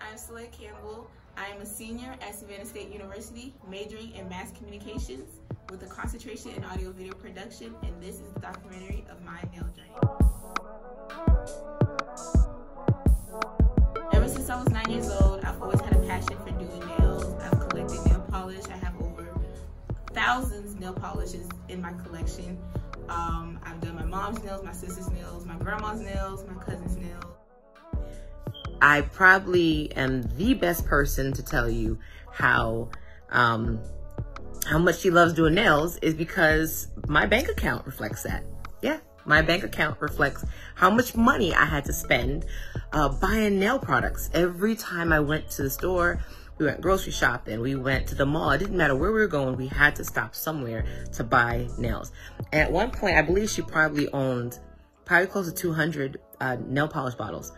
I'm Szalay Campbell. I am a senior at Savannah State University, majoring in mass communications with a concentration in audio video production, and this is the documentary of my nail journey. Ever since I was nine years old, I've always had a passion for doing nails. I've collected nail polish. I have over thousands nail polishes in my collection. Um, I've done my mom's nails, my sister's nails, my grandma's nails, my cousin's nails. I probably am the best person to tell you how um, how much she loves doing nails is because my bank account reflects that. Yeah, my bank account reflects how much money I had to spend uh, buying nail products. Every time I went to the store, we went grocery shopping, we went to the mall. It didn't matter where we were going, we had to stop somewhere to buy nails. At one point, I believe she probably owned probably close to 200 uh, nail polish bottles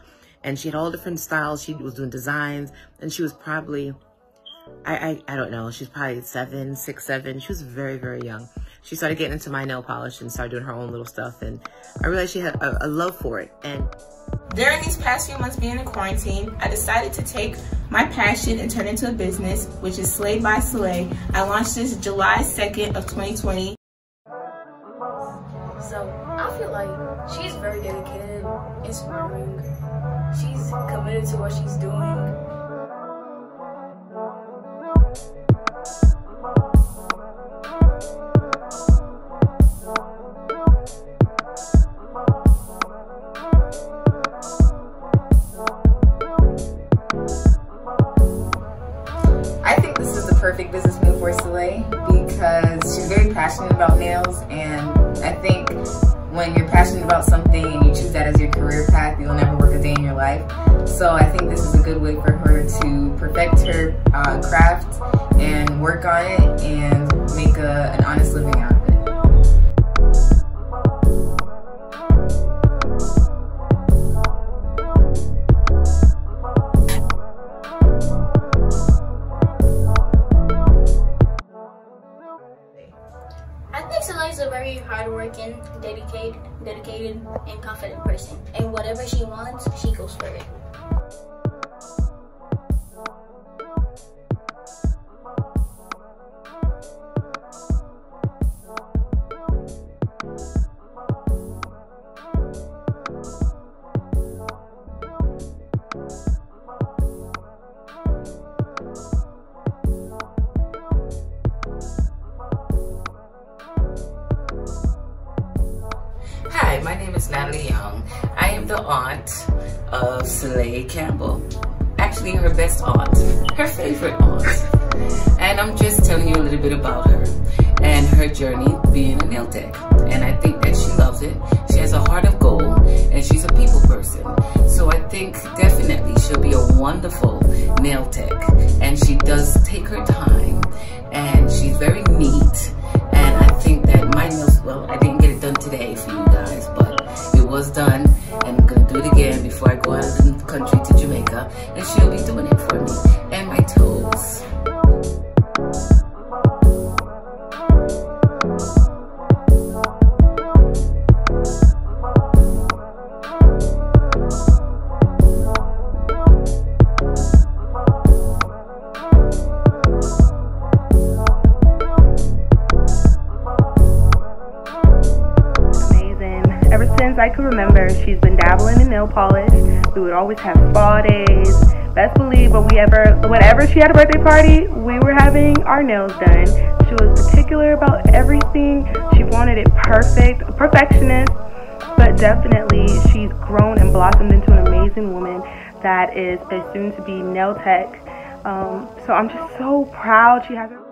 and she had all different styles. She was doing designs and she was probably, I, I, I don't know, she's probably seven, six, seven. She was very, very young. She started getting into my nail polish and started doing her own little stuff. And I realized she had a, a love for it. And during these past few months being in quarantine, I decided to take my passion and turn it into a business, which is Slay by Szalay. I launched this July 2nd of 2020. Feel like she's very dedicated, inspiring, she's committed to what she's doing. I think this is the perfect business move for Szalay because she's very passionate about nails and I think when you're passionate about something and you choose that as your career path, you'll never work a day in your life. So I think this is a good way for her to perfect her uh, craft and work on it and make a, an honest living out of it. I think Szalay's a very hardworking, dedicated, dedicated, and confident person. And whatever she wants, she goes for it. Natalie Young. I am the aunt of Szalay Campbell. Actually, her best aunt, her favorite aunt. And I'm just telling you a little bit about her and her journey being a nail tech. And I think Ever since I could remember, she's been dabbling in nail polish. We would always have spa days. Best believe when we ever, whenever she had a birthday party, we were having our nails done. She was particular about everything. She wanted it perfect, a perfectionist. But definitely, she's grown and blossomed into an amazing woman that is a soon-to-be nail tech. Um, so I'm just so proud she has her.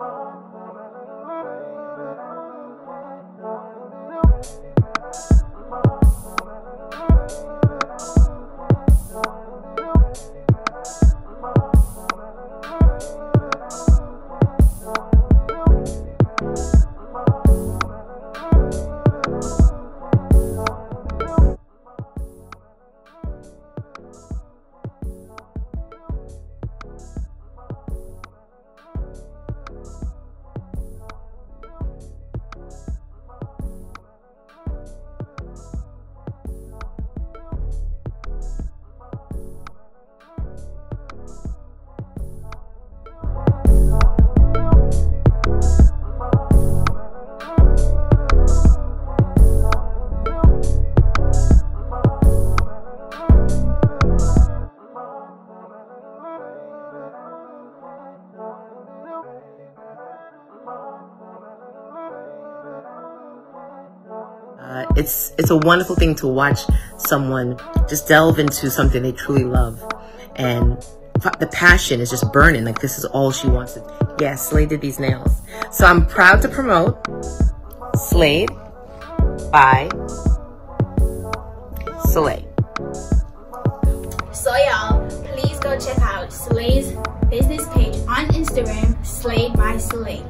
It's it's a wonderful thing to watch someone just delve into something they truly love, and the passion is just burning. Like this is all she wants. To, yeah, Slade did these nails, so I'm proud to promote Slade by Szalay. So y'all, please go check out Slade's business page on Instagram, Slade by Slade.